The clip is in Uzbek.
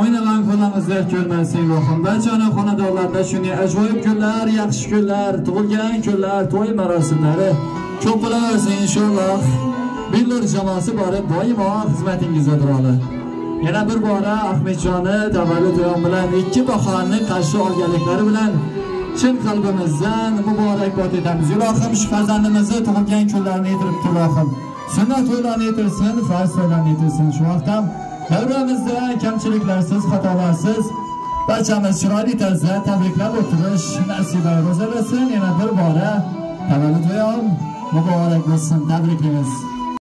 o'ynagan kunlarimizda ko'rmasin ilohim barchani xonadonlarda shunday ajoyib kunlar yaxshi kunlar tug'ilgan kunlar to'y marosimlari. Ko'p bo'laversin inshaalloh. Billur jamoasi borib doimo xizmatingizda turadi yana bir bora ahmedjonni tavallud to'yim bilan ikki bahorni qarshi olganliklari bilan chin qalbimizdan muborakbod etamiz. Ilohim shu farzandimizni tug'ilgan kunlarini yetiribdi ilohim sunnat to'ylarini yetirsin farz to'ylarini yetirsin shu vaqt ham davramizda kamchiliklarsiz xatolarsiz. Barchamiz chiroyli tarzda tabriklab o'tirish nasiba ro'zalasin yana bir bora tavallud muborak bo'lsin tabriklaymiz.